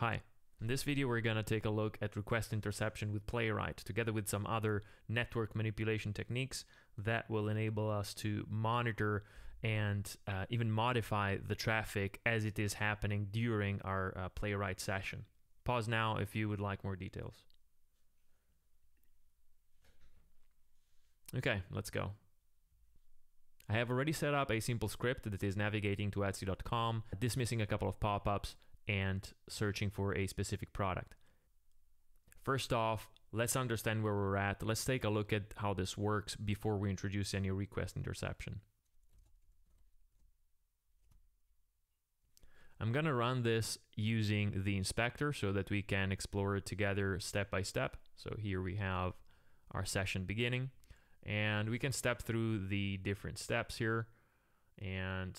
Hi. In this video, we're going to take a look at request interception with Playwright, together with some other network manipulation techniques that will enable us to monitor and uh, even modify the traffic as it is happening during our uh, Playwright session. Pause now if you would like more details. Okay, let's go. I have already set up a simple script that is navigating to Etsy.com, dismissing a couple of pop-ups, and searching for a specific product. First off, let's understand where we're at. Let's take a look at how this works before we introduce any request interception. I'm gonna run this using the inspector so that we can explore it together step by step. So here we have our session beginning and we can step through the different steps here and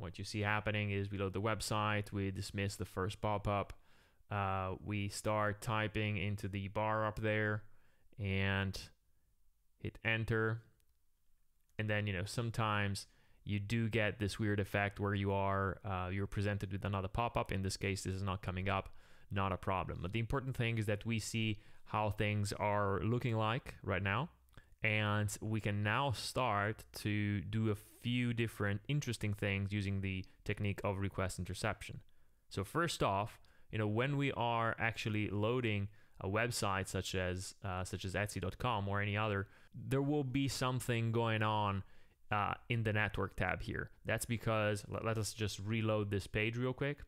what you see happening is we load the website, we dismiss the first pop-up, uh, we start typing into the bar up there and hit enter. And then, you know, sometimes you do get this weird effect where you are, uh, you're presented with another pop-up. In this case, this is not coming up, not a problem. But the important thing is that we see how things are looking like right now and we can now start to do a few different interesting things using the technique of request interception. So first off, you know, when we are actually loading a website such as uh, such as Etsy.com or any other, there will be something going on uh, in the network tab here. That's because let, let us just reload this page real quick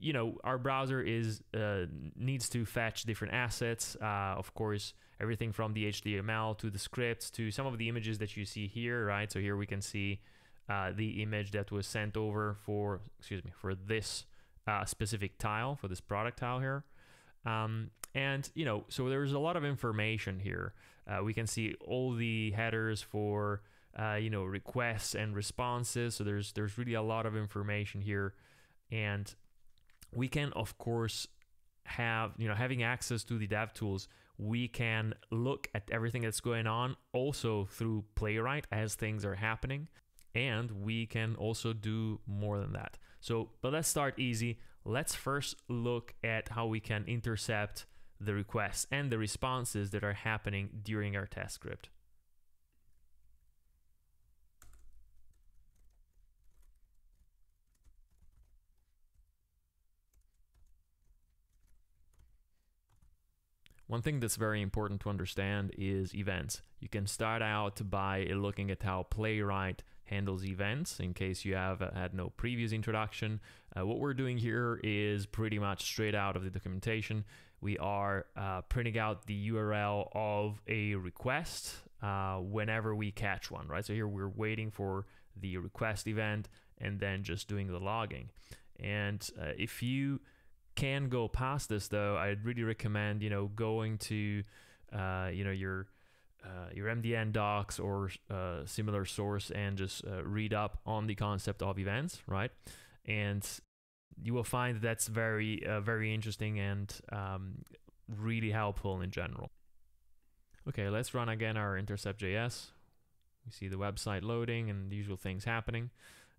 you know our browser is uh, needs to fetch different assets uh, of course everything from the html to the scripts to some of the images that you see here right? So here we can see uh, the image that was sent over for excuse me for this uh, specific tile for this product tile here. Um, and you know so there's a lot of information here. Uh, we can see all the headers for uh, you know requests and responses. So there's there's really a lot of information here. And we can of course have you know having access to the dev tools we can look at everything that's going on also through playwright as things are happening and we can also do more than that. So but let's start easy. Let's first look at how we can intercept the requests and the responses that are happening during our test script One thing that's very important to understand is events. You can start out by looking at how Playwright handles events in case you have had no previous introduction. Uh, what we're doing here is pretty much straight out of the documentation. We are uh, printing out the URL of a request uh, whenever we catch one, right? So here we're waiting for the request event and then just doing the logging. And uh, if you can go past this though, I'd really recommend you know going to uh, you know your uh, your MDN docs or uh, similar source and just uh, read up on the concept of events, right? And you will find that that's very uh, very interesting and um, really helpful in general. Okay, let's run again our intercept.js. We see the website loading and the usual things happening.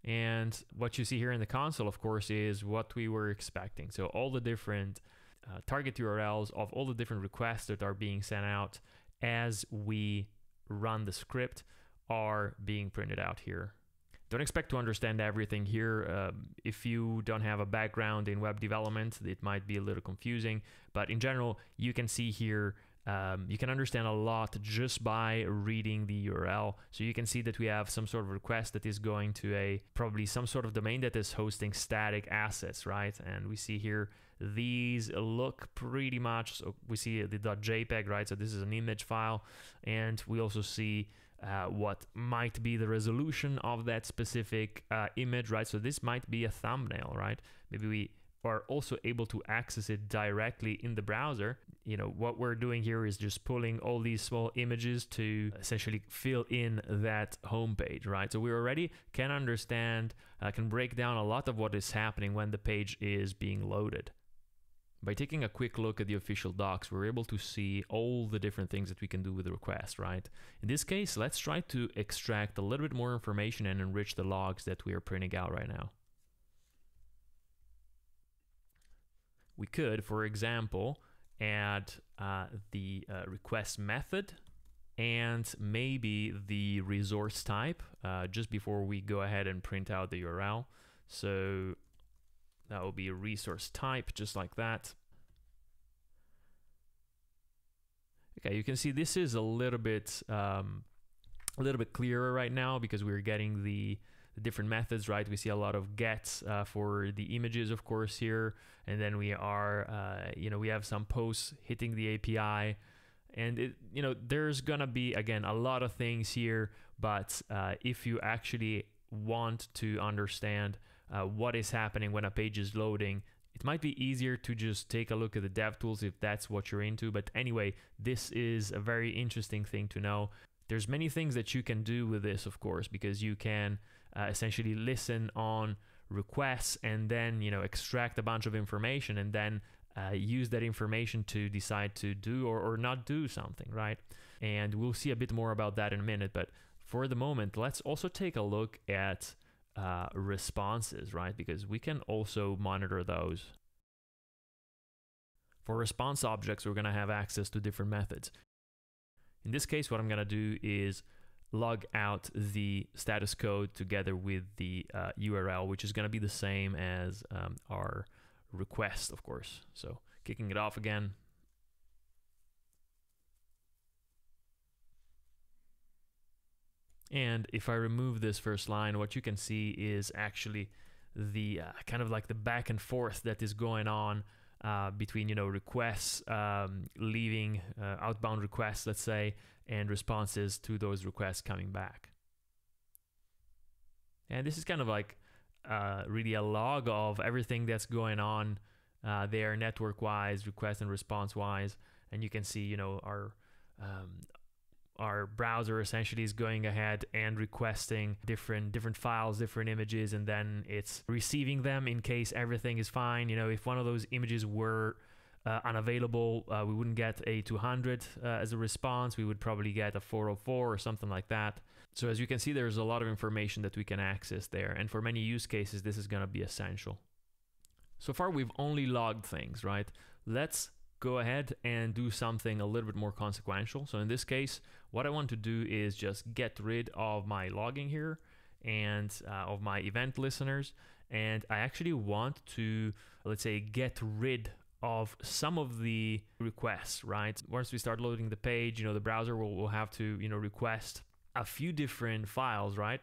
And what you see here in the console, of course, is what we were expecting. So all the different uh, target URLs of all the different requests that are being sent out as we run the script are being printed out here. Don't expect to understand everything here. Uh, if you don't have a background in web development, it might be a little confusing. But in general, you can see here um, you can understand a lot just by reading the URL. So you can see that we have some sort of request that is going to a probably some sort of domain that is hosting static assets, right? And we see here these look pretty much. So we see the .jpeg, right? So this is an image file, and we also see uh, what might be the resolution of that specific uh, image, right? So this might be a thumbnail, right? Maybe we are also able to access it directly in the browser. You know, what we're doing here is just pulling all these small images to essentially fill in that homepage, right? So we already can understand, uh, can break down a lot of what is happening when the page is being loaded. By taking a quick look at the official docs, we're able to see all the different things that we can do with the request, right? In this case, let's try to extract a little bit more information and enrich the logs that we are printing out right now. We could, for example, add uh, the uh, request method and maybe the resource type uh, just before we go ahead and print out the URL. So that will be a resource type, just like that. Okay, you can see this is a little bit um, a little bit clearer right now because we're getting the, the different methods right. We see a lot of gets uh, for the images, of course, here, and then we are uh, you know we have some posts hitting the API, and it you know there's gonna be again a lot of things here, but uh, if you actually want to understand uh, what is happening when a page is loading, it might be easier to just take a look at the dev tools if that's what you're into. But anyway, this is a very interesting thing to know. There's many things that you can do with this, of course, because you can uh, essentially listen on requests and then you know extract a bunch of information and then uh, use that information to decide to do or, or not do something, right? And we'll see a bit more about that in a minute. But for the moment, let's also take a look at uh, responses, right? Because we can also monitor those. For response objects, we're going to have access to different methods. In this case, what I'm going to do is log out the status code together with the uh, URL, which is going to be the same as um, our request, of course. So kicking it off again, And if I remove this first line, what you can see is actually the uh, kind of like the back and forth that is going on uh, between you know requests um, leaving uh, outbound requests let's say and responses to those requests coming back. And this is kind of like uh, really a log of everything that's going on uh, there network wise request and response wise and you can see you know our um, our browser essentially is going ahead and requesting different different files different images and then it's receiving them in case everything is fine. You know if one of those images were uh, unavailable uh, we wouldn't get a 200 uh, as a response. We would probably get a 404 or something like that. So as you can see there's a lot of information that we can access there. And for many use cases this is going to be essential. So far we've only logged things right? Let's go ahead and do something a little bit more consequential. So in this case, what I want to do is just get rid of my logging here and uh, of my event listeners. And I actually want to, let's say, get rid of some of the requests, right? Once we start loading the page, you know, the browser will, will have to, you know, request a few different files, right?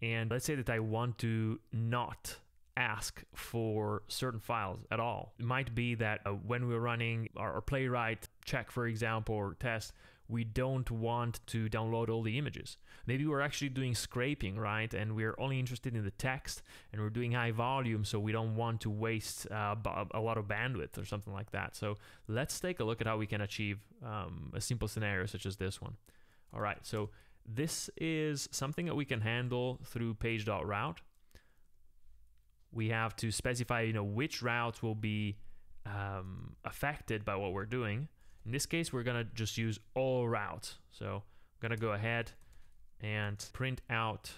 And let's say that I want to not ask for certain files at all. It might be that uh, when we're running our, our playwright check, for example, or test, we don't want to download all the images. Maybe we're actually doing scraping, right? And we're only interested in the text and we're doing high volume, so we don't want to waste uh, a lot of bandwidth or something like that. So let's take a look at how we can achieve um, a simple scenario such as this one. All right, so this is something that we can handle through page.route we have to specify, you know, which routes will be um, affected by what we're doing. In this case, we're gonna just use all routes. So I'm gonna go ahead and print out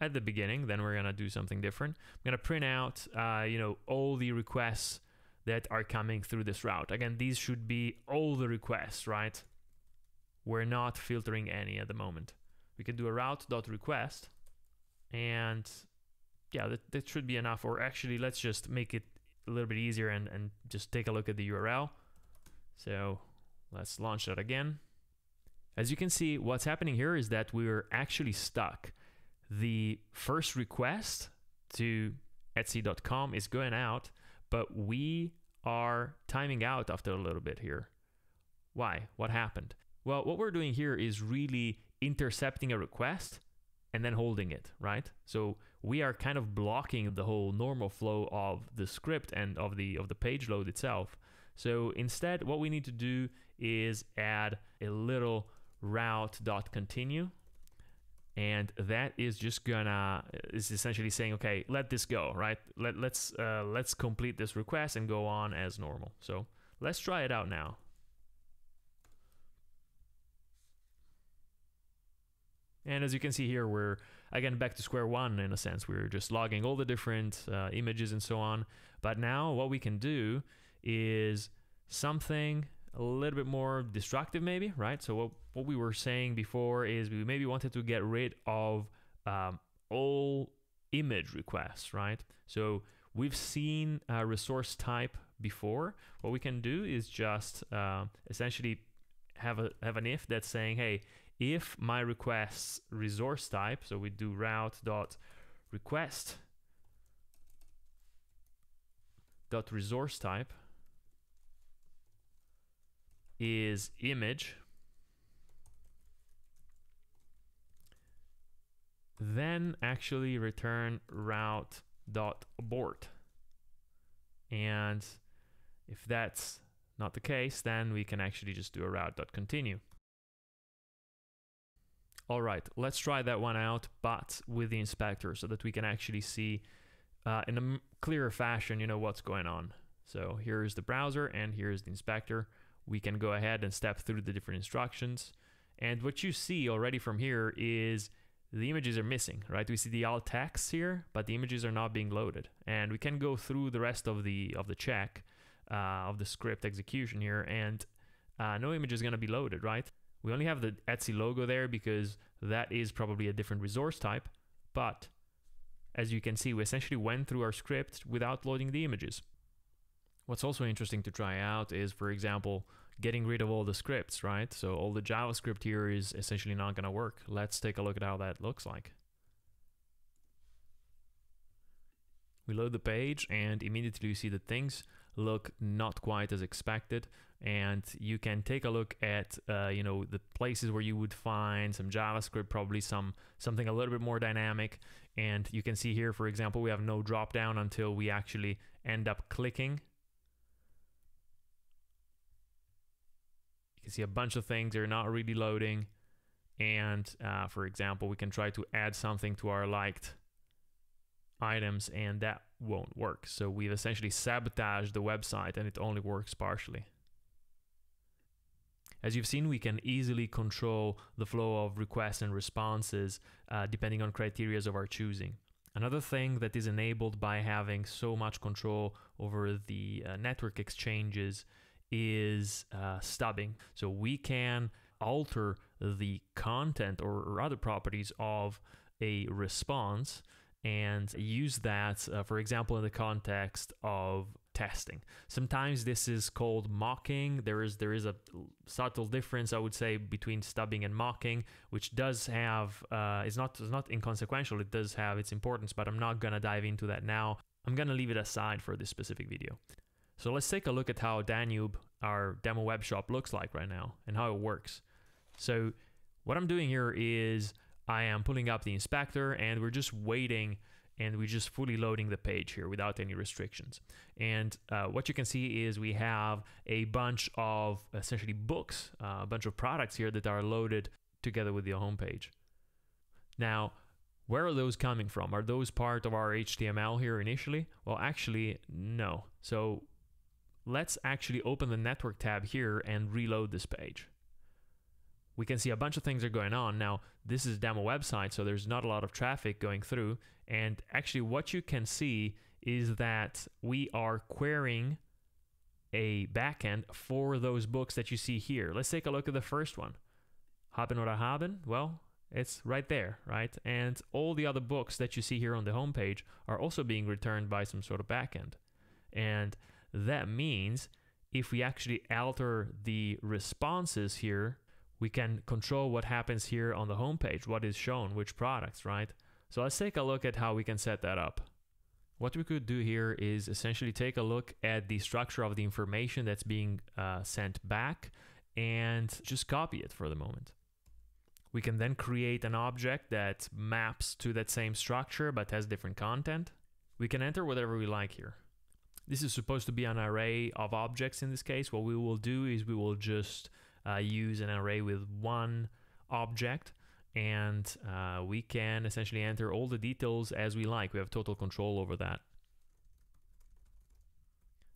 at the beginning. Then we're gonna do something different. I'm gonna print out, uh, you know, all the requests that are coming through this route. Again, these should be all the requests, right? We're not filtering any at the moment. We can do a route.request and yeah, that, that should be enough. Or actually, let's just make it a little bit easier and, and just take a look at the URL. So let's launch that again. As you can see, what's happening here is that we're actually stuck. The first request to Etsy.com is going out, but we are timing out after a little bit here. Why? What happened? Well, what we're doing here is really intercepting a request and then holding it, right? So we are kind of blocking the whole normal flow of the script and of the of the page load itself. So instead, what we need to do is add a little route.continue and that is just gonna is essentially saying okay let this go right? Let, let's uh, let's complete this request and go on as normal. So let's try it out now. And as you can see here, we're again back to square one in a sense. We're just logging all the different uh, images and so on. But now what we can do is something a little bit more destructive maybe right so what, what we were saying before is we maybe wanted to get rid of um, all image requests right so we've seen a resource type before what we can do is just uh, essentially have a have an if that's saying hey if my requests resource type so we do route dot request dot resource type is image then actually return route dot abort. And if that's not the case then we can actually just do a route dot continue all right let's try that one out but with the inspector so that we can actually see uh, in a clearer fashion you know what's going on so here's the browser and here's the inspector we can go ahead and step through the different instructions. And what you see already from here is the images are missing, right? We see the alt text here, but the images are not being loaded. And we can go through the rest of the of the check uh, of the script execution here, and uh, no image is going to be loaded, right? We only have the Etsy logo there because that is probably a different resource type. But as you can see, we essentially went through our script without loading the images. What's also interesting to try out is, for example, getting rid of all the scripts, right? So all the JavaScript here is essentially not going to work. Let's take a look at how that looks like. We load the page and immediately you see that things look not quite as expected. And you can take a look at uh, you know the places where you would find some javascript probably some something a little bit more dynamic. And you can see here for example we have no drop down until we actually end up clicking. You can see a bunch of things are not really loading. And uh, for example, we can try to add something to our liked items and that won't work. So we've essentially sabotaged the website and it only works partially. As you've seen, we can easily control the flow of requests and responses uh, depending on criteria of our choosing. Another thing that is enabled by having so much control over the uh, network exchanges is uh, stubbing. So we can alter the content or, or other properties of a response and use that, uh, for example, in the context of testing. Sometimes this is called mocking. There is there is a subtle difference, I would say, between stubbing and mocking, which does have uh, is not is not inconsequential. It does have its importance, but I'm not gonna dive into that now. I'm gonna leave it aside for this specific video. So let's take a look at how Danube, our demo web shop, looks like right now and how it works. So what I'm doing here is I am pulling up the inspector and we're just waiting and we're just fully loading the page here without any restrictions. And uh, what you can see is we have a bunch of essentially books, uh, a bunch of products here that are loaded together with the homepage. Now, where are those coming from? Are those part of our HTML here initially? Well, actually, no. So let's actually open the network tab here and reload this page. We can see a bunch of things are going on. Now, this is demo website, so there's not a lot of traffic going through. And actually what you can see is that we are querying a backend for those books that you see here. Let's take a look at the first one. Haben oder haben? Well, it's right there, right? And all the other books that you see here on the homepage are also being returned by some sort of backend. And that means if we actually alter the responses here, we can control what happens here on the homepage, what is shown, which products, right? So let's take a look at how we can set that up. What we could do here is essentially take a look at the structure of the information that's being uh, sent back and just copy it for the moment. We can then create an object that maps to that same structure but has different content. We can enter whatever we like here. This is supposed to be an array of objects in this case. What we will do is we will just uh, use an array with one object and uh, we can essentially enter all the details as we like. We have total control over that.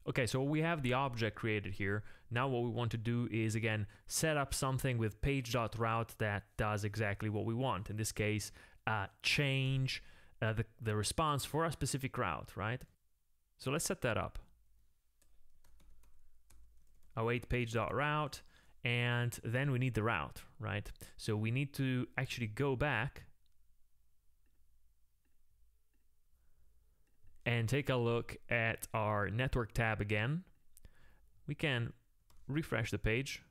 Okay, so we have the object created here. Now what we want to do is, again, set up something with page.route that does exactly what we want. In this case, uh, change uh, the, the response for a specific route, right? So let's set that up. await page.route, and then we need the route, right? So we need to actually go back and take a look at our network tab again. We can refresh the page,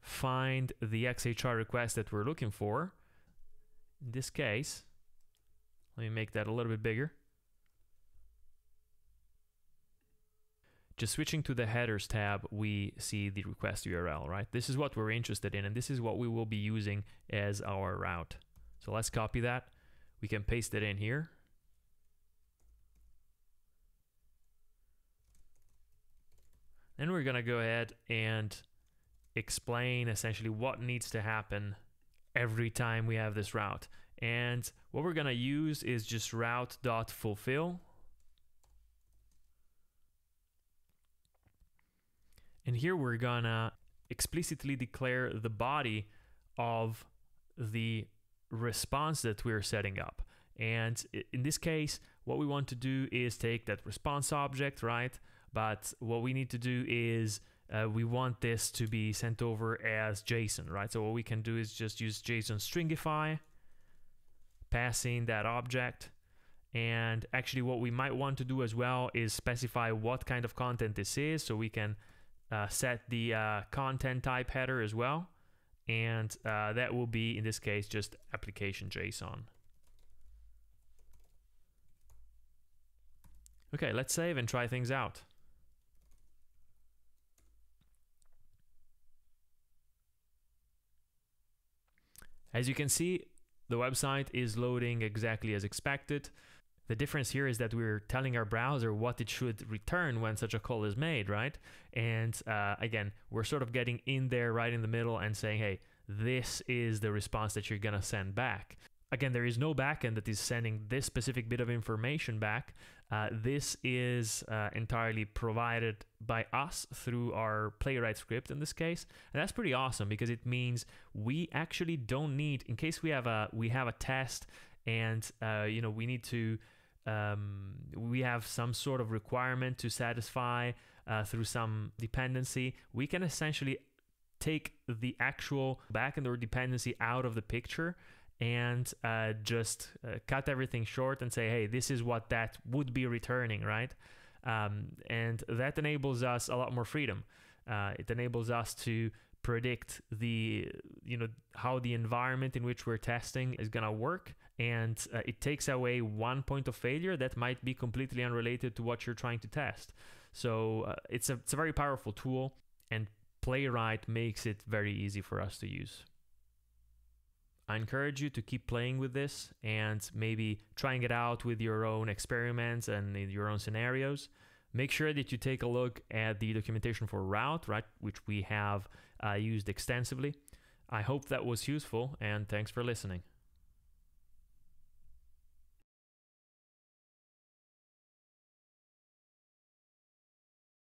find the XHR request that we're looking for. In this case, let me make that a little bit bigger. Just switching to the headers tab, we see the request URL, right? This is what we're interested in, and this is what we will be using as our route. So let's copy that. We can paste it in here. Then we're to go ahead and explain essentially what needs to happen every time we have this route. And what we're to use is just route.fulfill. And here we're to explicitly declare the body of the response that we're setting up. And in this case, what we want to do is take that response object, right? But what we need to do is uh, we want this to be sent over as JSON, right? So what we can do is just use JSON stringify, passing that object. And actually what we might want to do as well is specify what kind of content this is. So we can uh, set the uh, content type header as well. And uh, that will be, in this case, just application JSON. Okay, let's save and try things out. As you can see, the website is loading exactly as expected. The difference here is that we're telling our browser what it should return when such a call is made, right? And uh, again, we're sort of getting in there right in the middle and saying, hey, this is the response that you're gonna send back. Again, there is no backend that is sending this specific bit of information back. Uh, this is uh, entirely provided by us through our playwright script in this case, and that's pretty awesome because it means we actually don't need, in case we have a we have a test and uh, you know we need to um, we have some sort of requirement to satisfy uh, through some dependency, we can essentially take the actual backend or dependency out of the picture and uh, just uh, cut everything short and say, hey, this is what that would be returning, right? Um, and that enables us a lot more freedom. Uh, it enables us to predict the you know how the environment in which we're testing is going to work and uh, it takes away one point of failure that might be completely unrelated to what you're trying to test so uh, it's a it's a very powerful tool and playwright makes it very easy for us to use I encourage you to keep playing with this and maybe trying it out with your own experiments and in your own scenarios. Make sure that you take a look at the documentation for route, right, which we have uh, used extensively. I hope that was useful and thanks for listening.